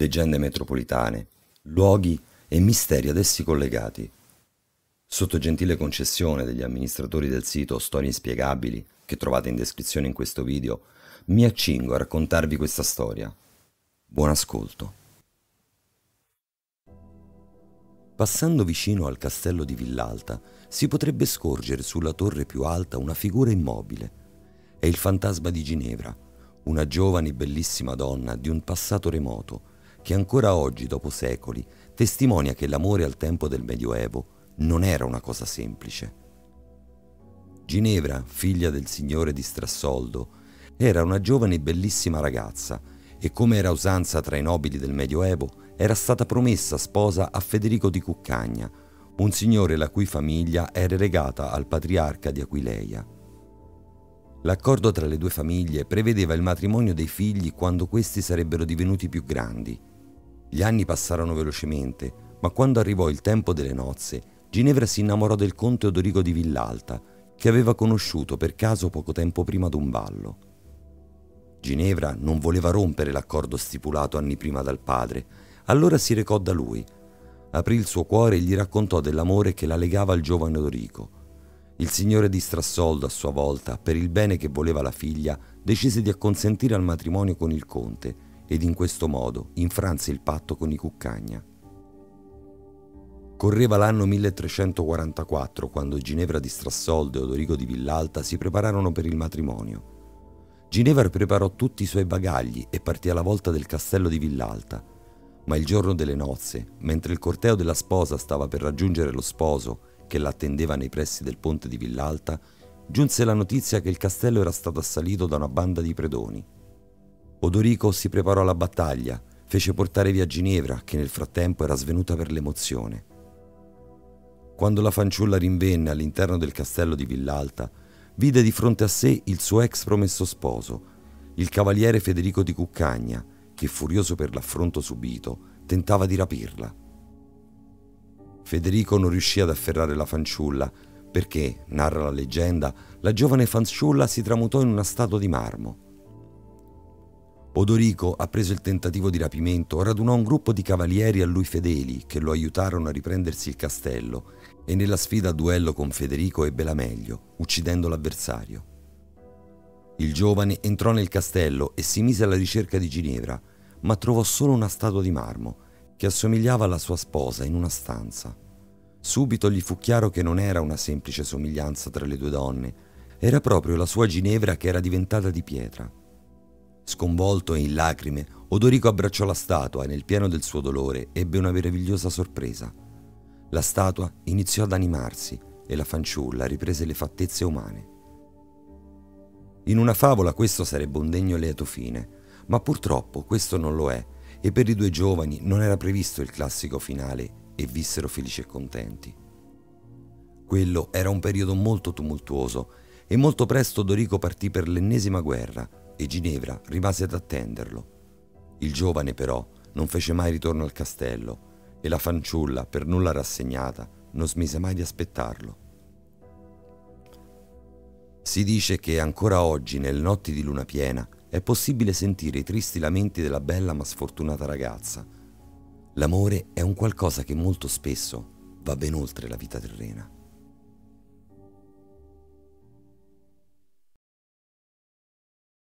leggende metropolitane, luoghi e misteri ad essi collegati. Sotto gentile concessione degli amministratori del sito Storie Inspiegabili, che trovate in descrizione in questo video, mi accingo a raccontarvi questa storia. Buon ascolto. Passando vicino al castello di Villalta, si potrebbe scorgere sulla torre più alta una figura immobile. È il fantasma di Ginevra, una giovane e bellissima donna di un passato remoto, che ancora oggi, dopo secoli, testimonia che l'amore al tempo del Medioevo non era una cosa semplice. Ginevra, figlia del signore di Strassoldo, era una giovane e bellissima ragazza e come era usanza tra i nobili del Medioevo, era stata promessa sposa a Federico di Cuccagna, un signore la cui famiglia era legata al patriarca di Aquileia. L'accordo tra le due famiglie prevedeva il matrimonio dei figli quando questi sarebbero divenuti più grandi. Gli anni passarono velocemente, ma quando arrivò il tempo delle nozze, Ginevra si innamorò del conte Odorico di Villalta, che aveva conosciuto per caso poco tempo prima d'un ballo. Ginevra non voleva rompere l'accordo stipulato anni prima dal padre, allora si recò da lui. Aprì il suo cuore e gli raccontò dell'amore che la legava al giovane Odorico il signore di Strassoldo, a sua volta, per il bene che voleva la figlia, decise di acconsentire al matrimonio con il conte ed in questo modo infranse il patto con i Cuccagna. Correva l'anno 1344 quando Ginevra di Strassoldo e Odorico di Villalta si prepararono per il matrimonio. Ginevra preparò tutti i suoi bagagli e partì alla volta del castello di Villalta. Ma il giorno delle nozze, mentre il corteo della sposa stava per raggiungere lo sposo che l'attendeva nei pressi del ponte di Villalta, giunse la notizia che il castello era stato assalito da una banda di predoni. Odorico si preparò alla battaglia, fece portare via Ginevra, che nel frattempo era svenuta per l'emozione. Quando la fanciulla rinvenne all'interno del castello di Villalta, vide di fronte a sé il suo ex promesso sposo, il cavaliere Federico di Cuccagna, che furioso per l'affronto subito, tentava di rapirla. Federico non riuscì ad afferrare la fanciulla perché, narra la leggenda, la giovane fanciulla si tramutò in una statua di marmo. Odorico, appreso il tentativo di rapimento, radunò un gruppo di cavalieri a lui fedeli che lo aiutarono a riprendersi il castello e nella sfida a duello con Federico ebbe la meglio, uccidendo l'avversario. Il giovane entrò nel castello e si mise alla ricerca di Ginevra, ma trovò solo una statua di marmo che assomigliava alla sua sposa in una stanza. Subito gli fu chiaro che non era una semplice somiglianza tra le due donne, era proprio la sua Ginevra che era diventata di pietra. Sconvolto e in lacrime, Odorico abbracciò la statua e nel pieno del suo dolore ebbe una meravigliosa sorpresa. La statua iniziò ad animarsi e la fanciulla riprese le fattezze umane. In una favola questo sarebbe un degno lieto fine, ma purtroppo questo non lo è e per i due giovani non era previsto il classico finale e vissero felici e contenti. Quello era un periodo molto tumultuoso e molto presto Dorico partì per l'ennesima guerra e Ginevra rimase ad attenderlo. Il giovane però non fece mai ritorno al castello e la fanciulla, per nulla rassegnata, non smise mai di aspettarlo. Si dice che ancora oggi, nelle notti di luna piena, è possibile sentire i tristi lamenti della bella ma sfortunata ragazza. L'amore è un qualcosa che molto spesso va ben oltre la vita terrena.